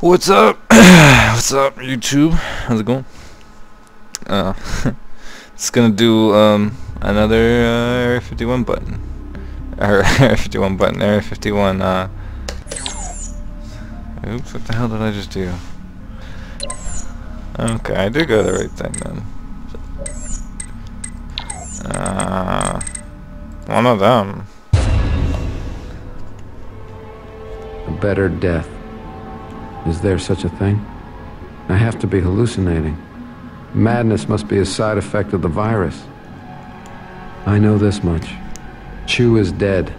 What's up? What's up, YouTube? How's it going? Uh, it's gonna do um another uh, Area 51 button, Area 51 button, Area 51. Uh, oops, what the hell did I just do? Okay, I did go the right thing then. Uh, one of them. A better death. Is there such a thing? I have to be hallucinating. Madness must be a side effect of the virus. I know this much. Chu is dead,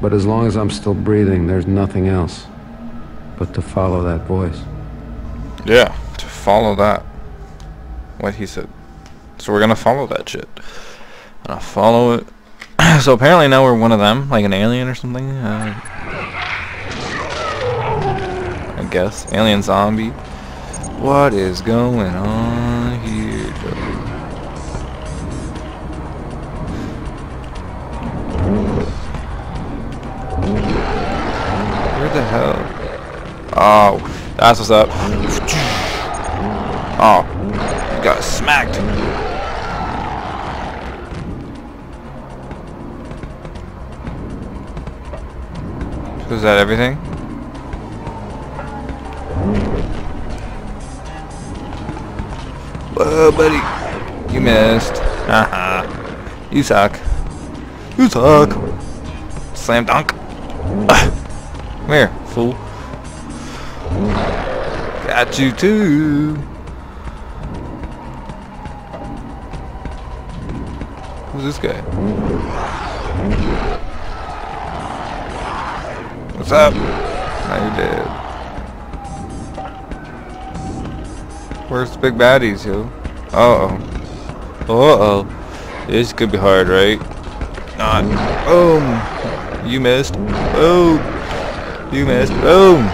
but as long as I'm still breathing, there's nothing else but to follow that voice. Yeah, to follow that. What he said. So we're gonna follow that shit. Gonna follow it. so apparently now we're one of them, like an alien or something. Uh, I guess alien zombie. What is going on here? Where the hell? Oh, that's what's up. Oh, got smacked. Is that everything? Buddy. You missed. Haha. you suck. You suck. Slam dunk. Come here, fool. Got you too. Who's this guy? What's up? Now you're dead. Where's the big baddies, yo? Uh oh. Uh oh. This could be hard, right? Not. Boom. You missed. Boom. You missed. Boom.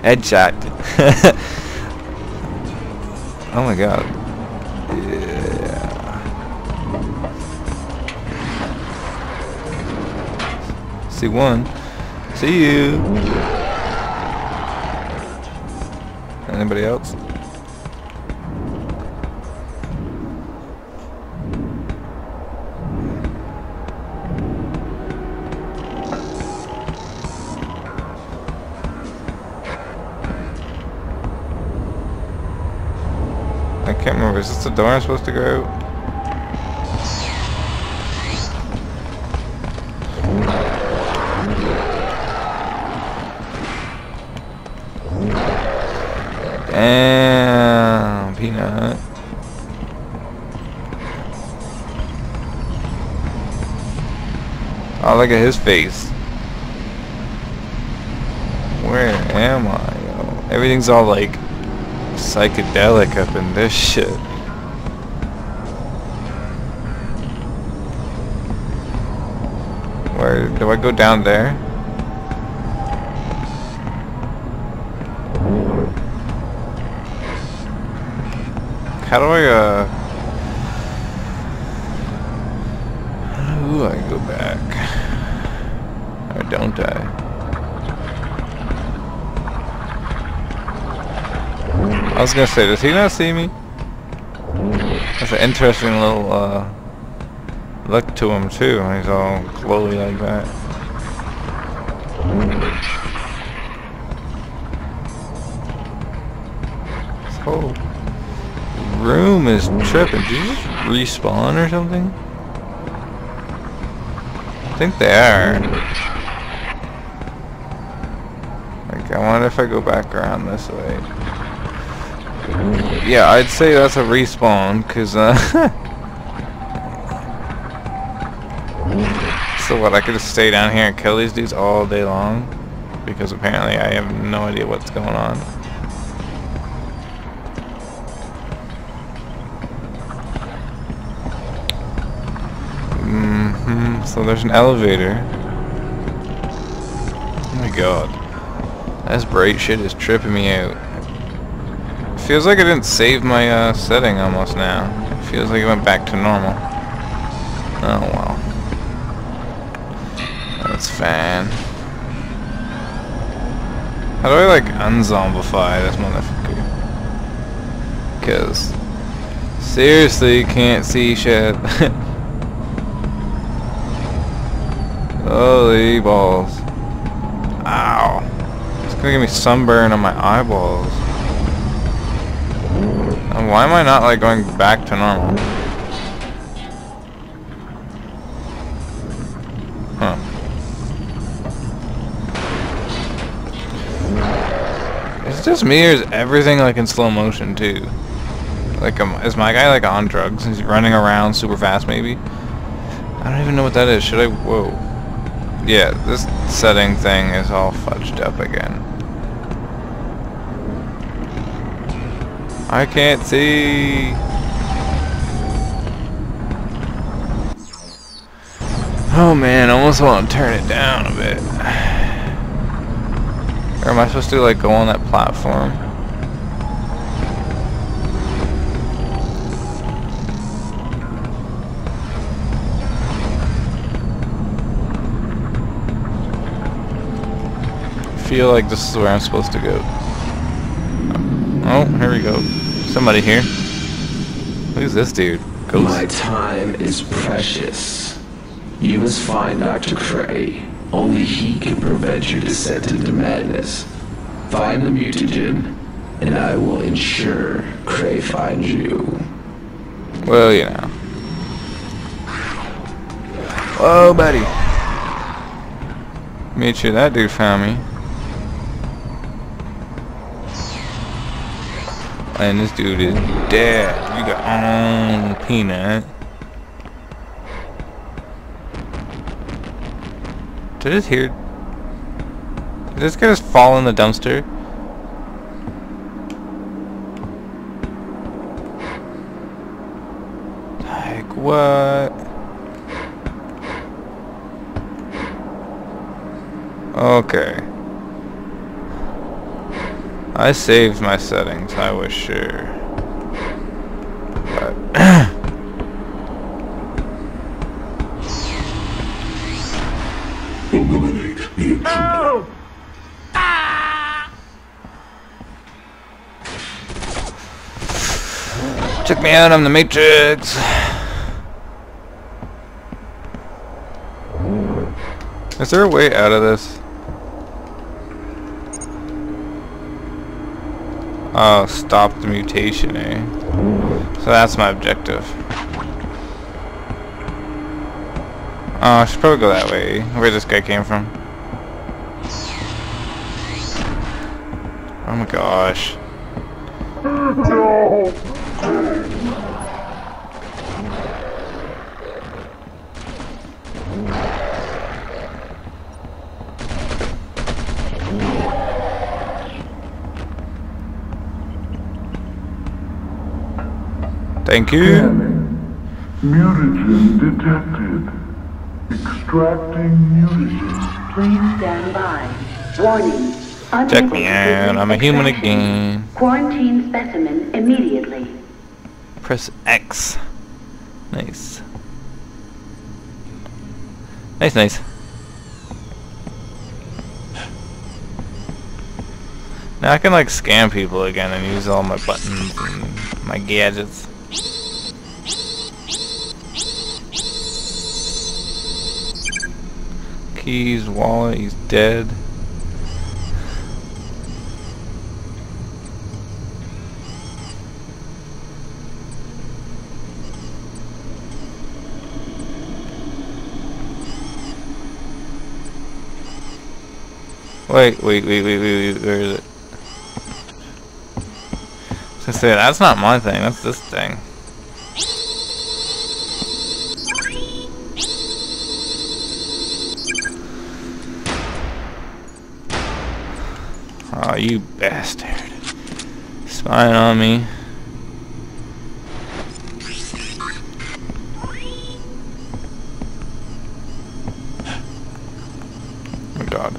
Headshot. oh my god. Yeah. See one. See you. Anybody else? Is this the door I'm supposed to go out? Damn, peanut. Oh, look at his face. Where am I? Everything's all like psychedelic up in this shit. Where do I go down there? How do I uh how do I go back? Or don't I? I was gonna say, does he not see me? That's an interesting little uh, to him too. He's all glowy like that. This whole room is tripping. Did you just respawn or something? I think they are. Like, I wonder if I go back around this way. Yeah, I'd say that's a respawn, cause uh, so what? I could just stay down here and kill these dudes all day long, because apparently I have no idea what's going on. Mm hmm So there's an elevator. Oh my god, this bright shit is tripping me out. Feels like I didn't save my uh, setting almost now. Feels like it went back to normal. Oh well. That's fine. How do I like unzombify this motherfucker? Cause seriously can't see shit. Holy balls. Ow. It's gonna give me sunburn on my eyeballs. And why am I not like going back to normal? It just me or is everything like in slow motion too? Like, um, is my guy like on drugs? He's running around super fast maybe? I don't even know what that is. Should I? Whoa. Yeah, this setting thing is all fudged up again. I can't see. Oh man, I almost want to turn it down a bit. Or am I supposed to like go on that platform? feel like this is where I'm supposed to go. Oh, here we go. Somebody here. Who's this dude? Ghost. My time is precious. You must find Dr. Cray. Only he can prevent your descent into madness. Find the mutagen, and I will ensure Cray finds you. Well, you know. Whoa, buddy. Made sure that dude found me. And this dude is dead. You got on peanut. I just hear? Did this guy just fall in the dumpster? Like what? Okay. I saved my settings, I was sure. But Eliminate the intruder. Check me out, I'm the Matrix. Is there a way out of this? Oh, stop the mutation, eh? So that's my objective. Oh, I should probably go that way, where this guy came from. Oh my gosh. No! Thank you. Scanning. Mutagen detected. Extracting mutagen. Please stand by. Warning. Check me out, I'm a human again. Quarantine specimen immediately. Press X. Nice. Nice, nice. Now I can like scam people again and use all my buttons and my gadgets. Keys, wallet, he's dead. Wait, wait, wait, wait, wait, wait, where is it? I say, that's not my thing, that's this thing. You bastard. Spying on me. Oh god.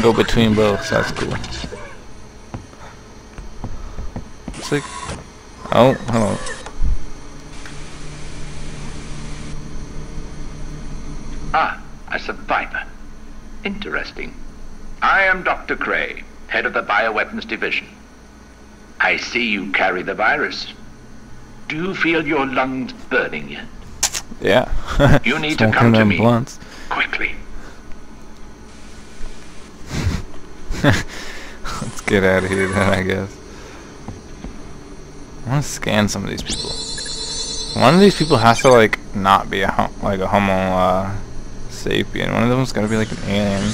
Can go between both, so that's cool. It's like, oh, hello. Ah, a survivor. Interesting. I am Dr. Cray, head of the Bioweapons Division. I see you carry the virus. Do you feel your lungs burning yet? Yeah. You need to come to me. blunts. Let's get out of here then, I guess. I want to scan some of these people. One of these people has to like not be a like a Homo uh, sapien. One of them's gotta be like an alien.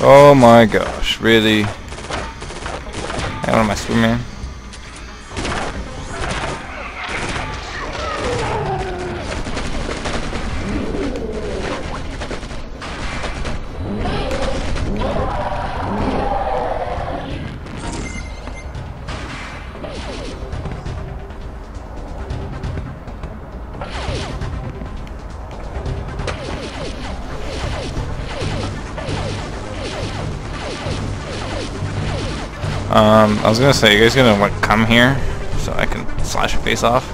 Oh my gosh, really? Hey, what am I, Superman? Um, I was gonna say, you guys gonna like come here so I can slash your face off?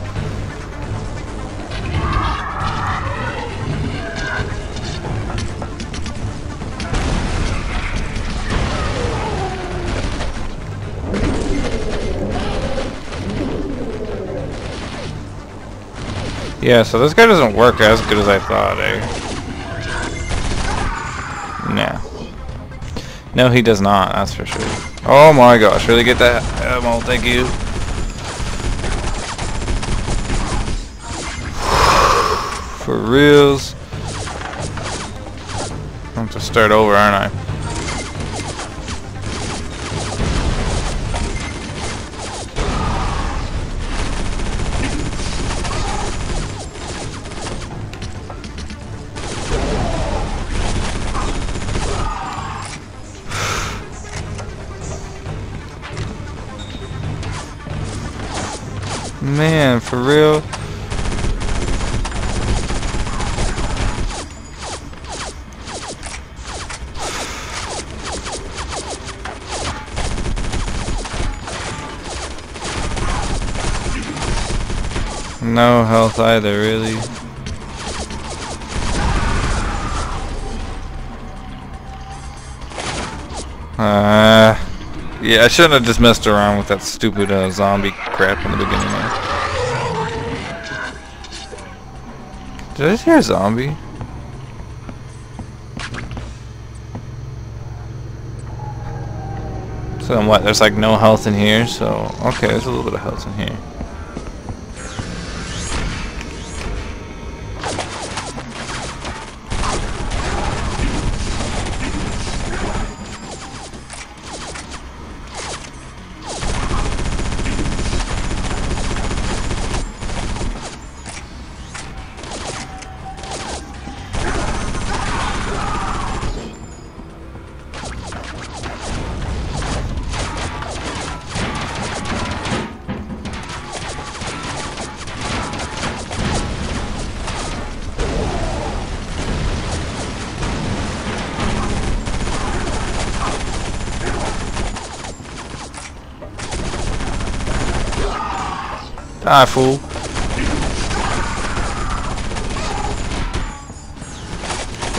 Yeah, so this guy doesn't work as good as I thought, eh? No. No, he does not, that's for sure. Oh my gosh, really get that ammo, thank you. For reals. I have to start over, aren't I? Either, really. Uh, yeah, I shouldn't have just messed around with that stupid uh, zombie crap in the beginning there. Did I just hear a zombie? So what, there's like no health in here, so okay, there's a little bit of health in here. Die, fool.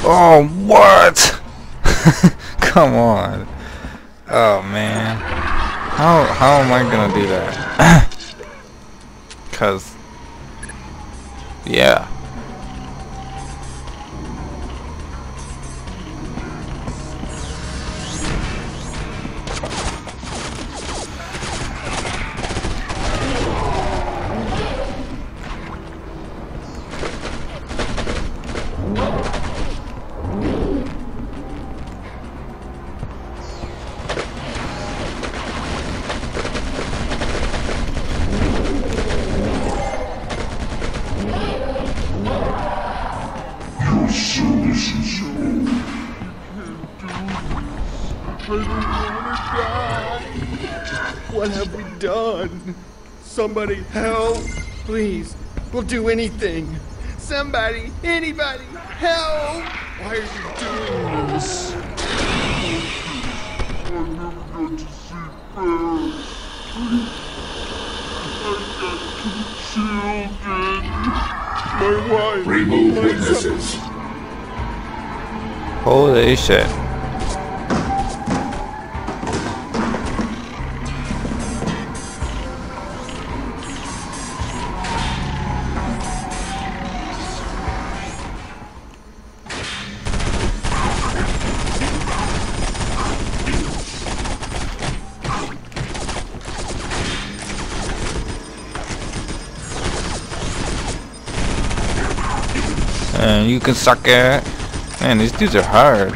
Oh, what? Come on. Oh, man. How, how am I gonna do that? Cause, yeah. Somebody help! Please, we'll do anything. Somebody, anybody, help! Why are you doing this? never got to see Bear. I got two children. My wife. Remove my son. witnesses. Holy shit. And you can suck it. Man, these dudes are hard.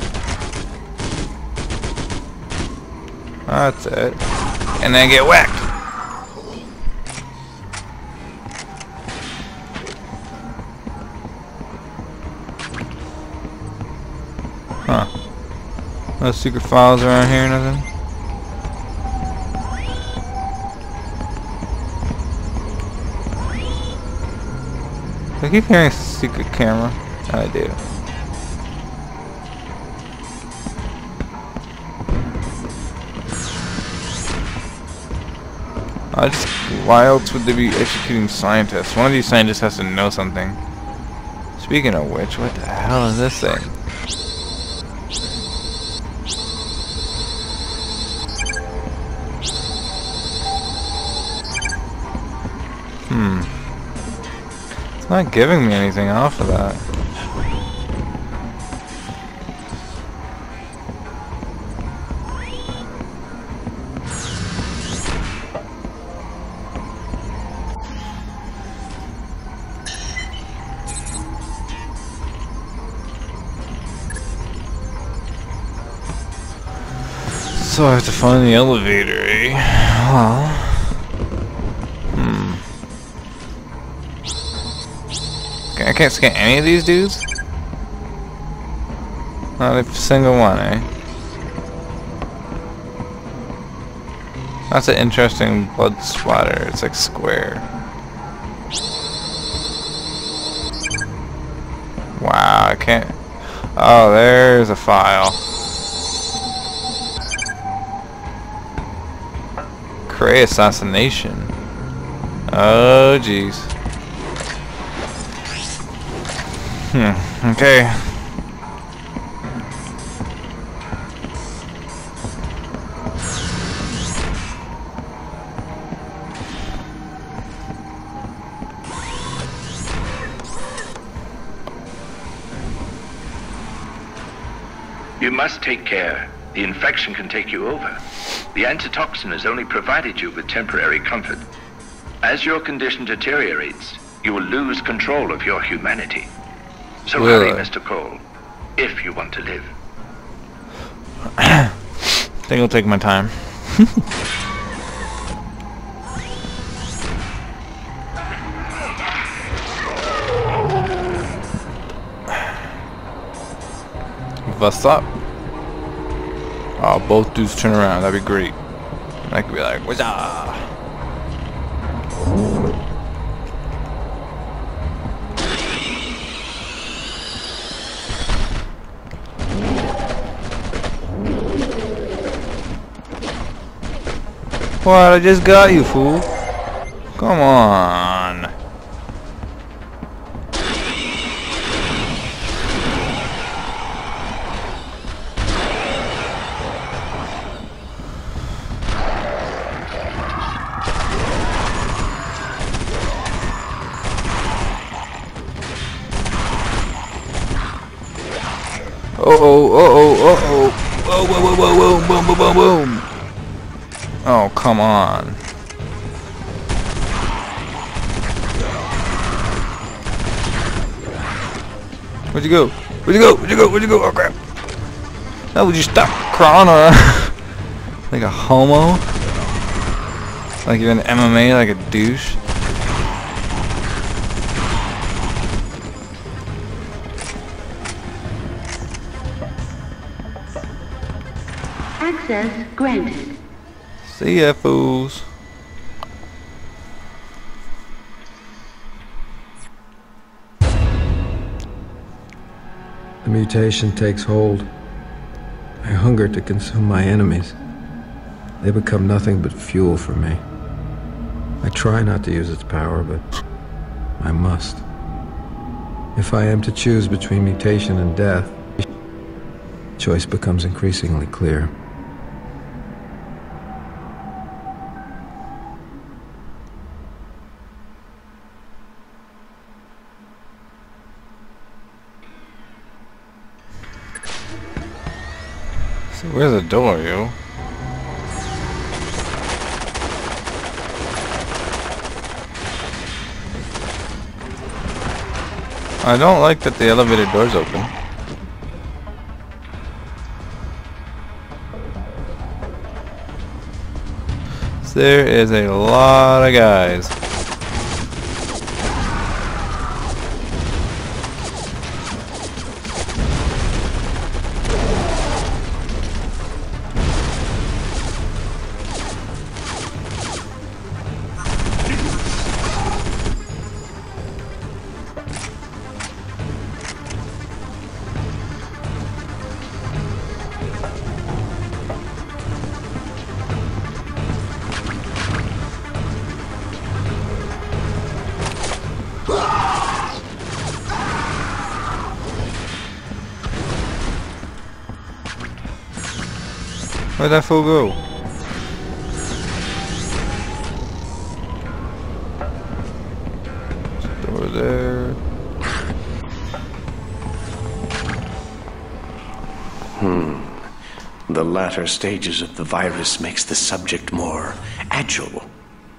That's it. And then get whacked. Huh. No secret files around here, nothing? I keep hearing secret camera. I do. Just, why else would they be executing scientists? One of these scientists has to know something. Speaking of which, what the hell is this thing? Hmm. It's not giving me anything off of that. So I have to find the elevator, eh? Well. Hmm. I can't scan any of these dudes? Not a single one, eh? That's an interesting blood splatter. It's like square. Wow, I can't... Oh, there's a file. Cray assassination. Oh, jeez. Hmm, okay. You must take care. The infection can take you over. The antitoxin has only provided you with temporary comfort. As your condition deteriorates, you will lose control of your humanity. So Will hurry? Mr. Cole, if you want to live. I think I'll take my time. What's up? Oh, both dudes turn around. That'd be great. I could be like, what's up? What? I just got you, fool. Come on. Oh, oh, uh oh. Whoa, whoa, whoa, whoa, whoa, boom, boom, boom, boom. Oh, come on. Where'd you go? Where'd you go? Where'd you go? Where'd you go? Oh crap. Now would you stop crawling around? like a homo? Like you're in MMA like a douche? Access granted. See ya, fools. The mutation takes hold. I hunger to consume my enemies. They become nothing but fuel for me. I try not to use its power, but I must. If I am to choose between mutation and death, choice becomes increasingly clear. Where's the door, yo? I don't like that the elevator door's open. There is a lot of guys. Where'd that fool go? Door there. Hmm. The latter stages of the virus makes the subject more agile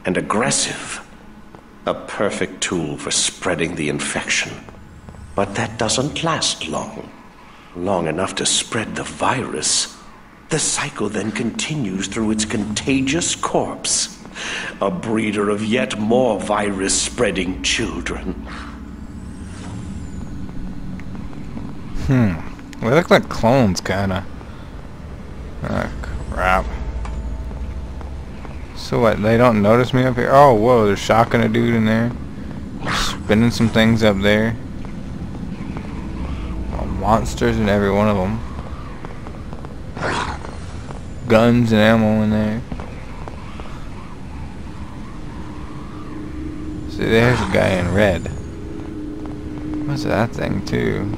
and aggressive. A perfect tool for spreading the infection. But that doesn't last long. Long enough to spread the virus. The cycle then continues through its contagious corpse. A breeder of yet more virus spreading children. Hmm. They look like clones, kinda. Ah, crap. So what, they don't notice me up here? Oh, whoa, they're shocking a dude in there. Spinning some things up there. Oh, monsters in every one of them. Guns and ammo in there. See, there's a guy in red. What's that thing, too?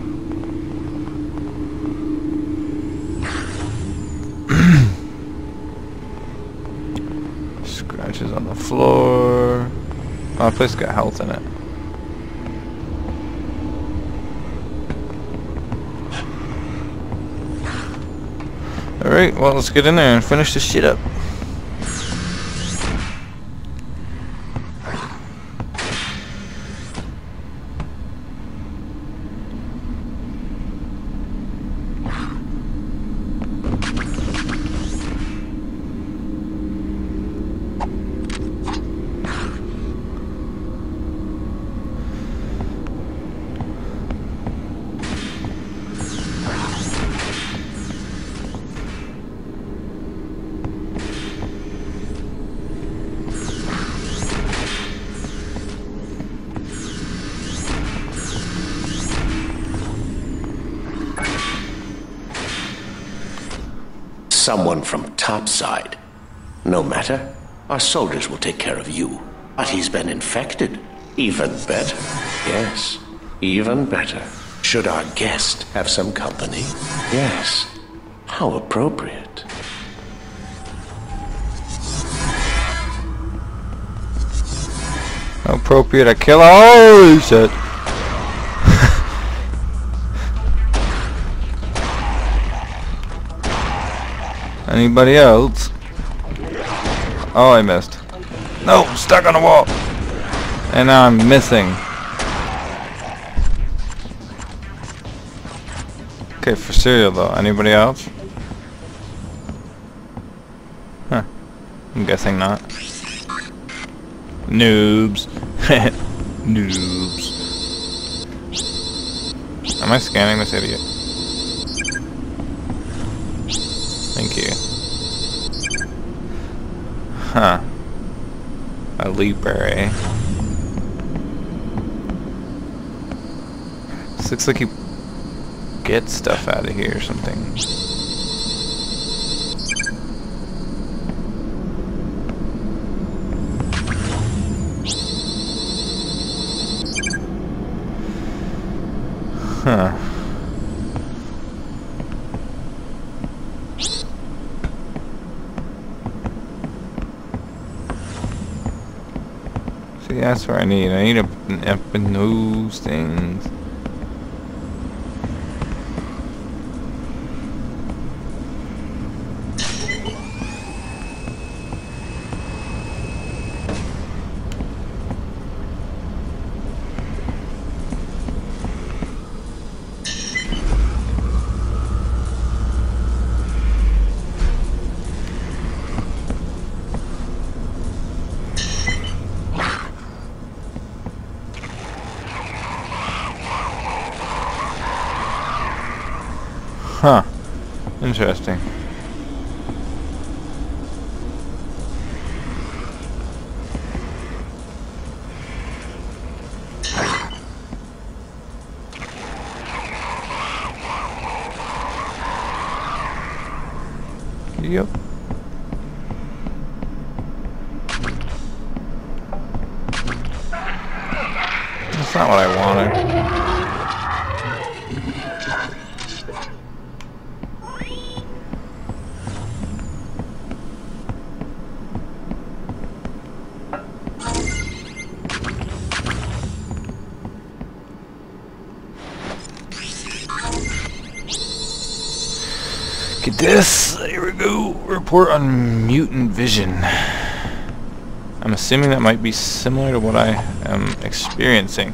Scratches on the floor. Oh, place got health in it. Alright, well, let's get in there and finish this shit up. Topside. No matter. Our soldiers will take care of you. But he's been infected. Even better. Yes, even better. Should our guest have some company? Yes. How appropriate. Appropriate, I kill. Oh, Holy shit. Anybody else? Oh, I missed. No, stuck on the wall. And now I'm missing. Okay, for cereal though. Anybody else? Huh. I'm guessing not. Noobs. Noobs. Am I scanning this idiot? Huh. A leaper, eh? This looks like you get stuff out of here or something. Huh. See, that's what I need. I need up in those things. Interesting. Yep. That's not what I wanted. This. Here we go. Report on mutant vision. I'm assuming that might be similar to what I am experiencing.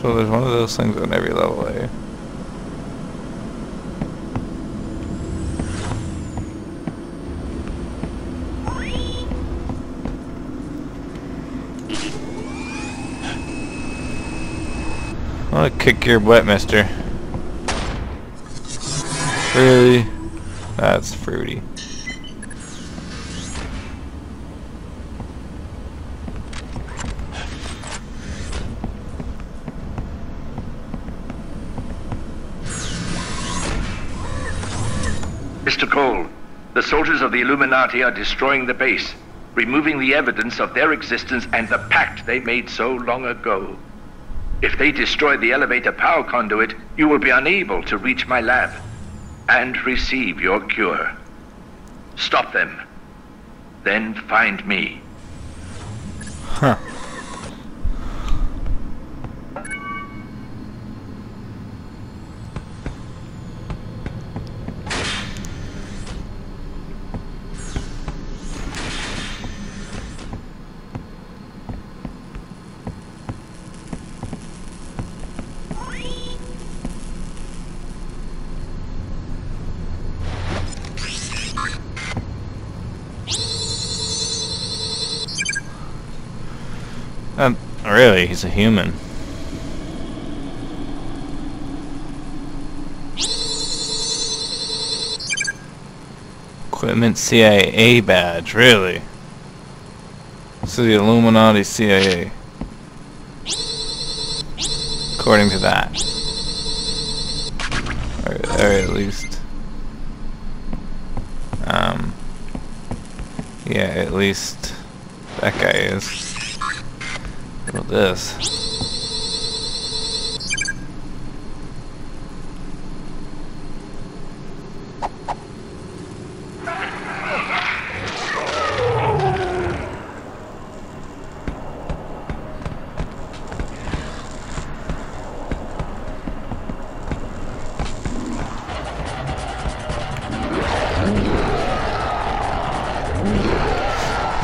So there's one of those things on every level, eh? I'll kick your butt, mister. Really? That's fruity. Mr. Cole, the soldiers of the Illuminati are destroying the base, removing the evidence of their existence and the pact they made so long ago. If they destroy the elevator power conduit, you will be unable to reach my lab and receive your cure. Stop them. Then find me. Huh. Really, he's a human. Equipment CIA badge, really? Is the Illuminati CIA. According to that. Or, or at least. Um. Yeah, at least that guy is. About this?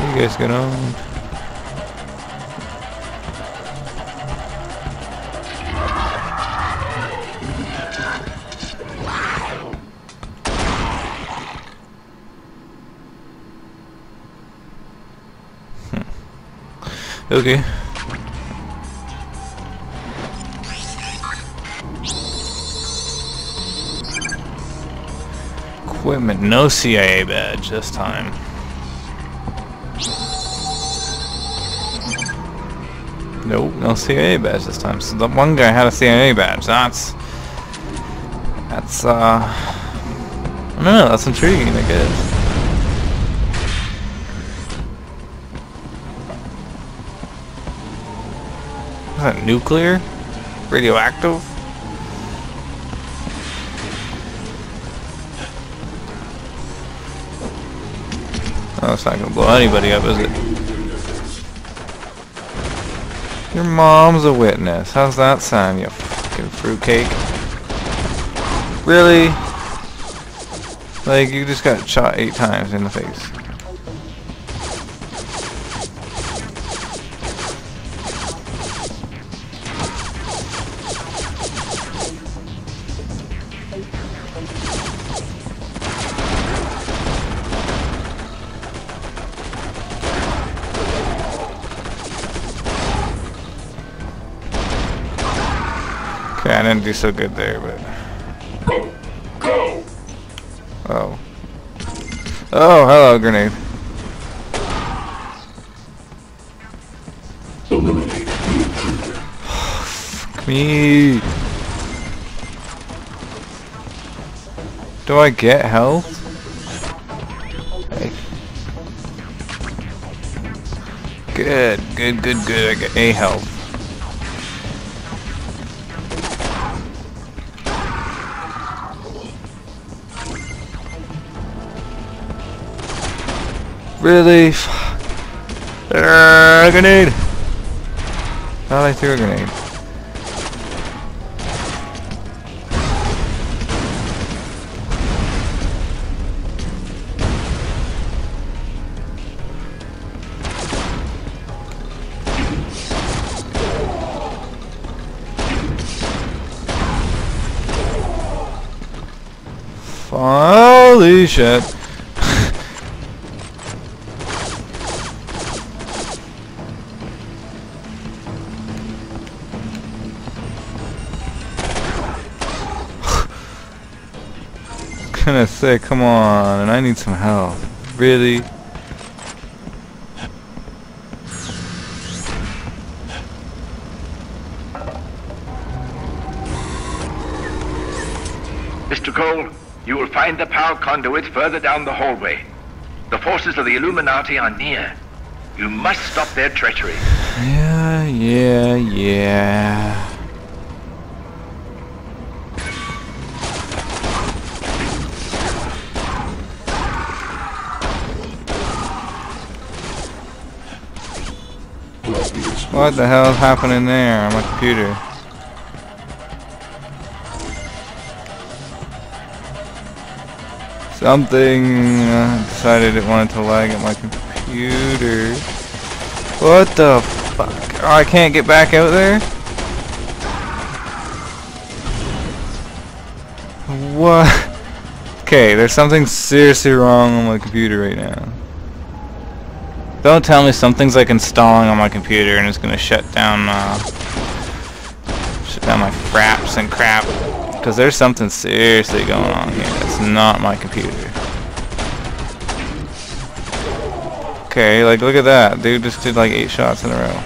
You guys get on. Okay. Equipment, no CIA badge this time. Nope, no CIA badge this time. So the one guy had a CIA badge. That's that's uh I don't know, that's intriguing, I guess. Nuclear? Radioactive? Oh, it's not gonna blow anybody up, is it? Your mom's a witness. How's that sound, you fucking fruitcake? Really? Like, you just got shot eight times in the face. Didn't do so good there, but... Go! Go! Oh. Oh, hello, grenade. Fuck me. Do I get health? Good, good, good, good. I get a health. Really? Uh, grenade! Thought I threw a grenade. Holy shit. Gonna say, come on, and I need some help. Really? Mr. Cole, you will find the power conduit further down the hallway. The forces of the Illuminati are near. You must stop their treachery. Yeah, yeah, yeah. What the hell is happening there on my computer? Something uh, decided it wanted to lag at my computer. What the fuck? Oh, I can't get back out there? What? Okay, there's something seriously wrong on my computer right now. Don't tell me something's like installing on my computer and it's gonna shut down, uh, shut down my fraps and crap. Because there's something seriously going on here. It's not my computer. Okay, like look at that. Dude just did like eight shots in a row.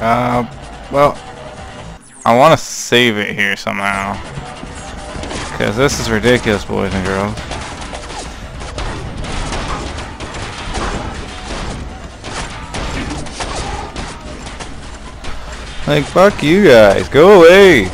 Uh, well, I want to save it here somehow. Because this is ridiculous, boys and girls. Like, fuck you guys. Go away.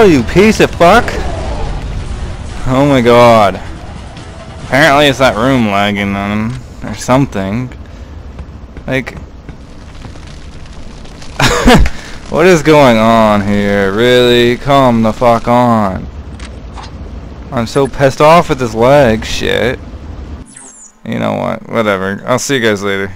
No, you piece of fuck! Oh my god. Apparently it's that room lagging on him, or something. Like... what is going on here? Really? Come the fuck on. I'm so pissed off with this lag shit. You know what? Whatever. I'll see you guys later.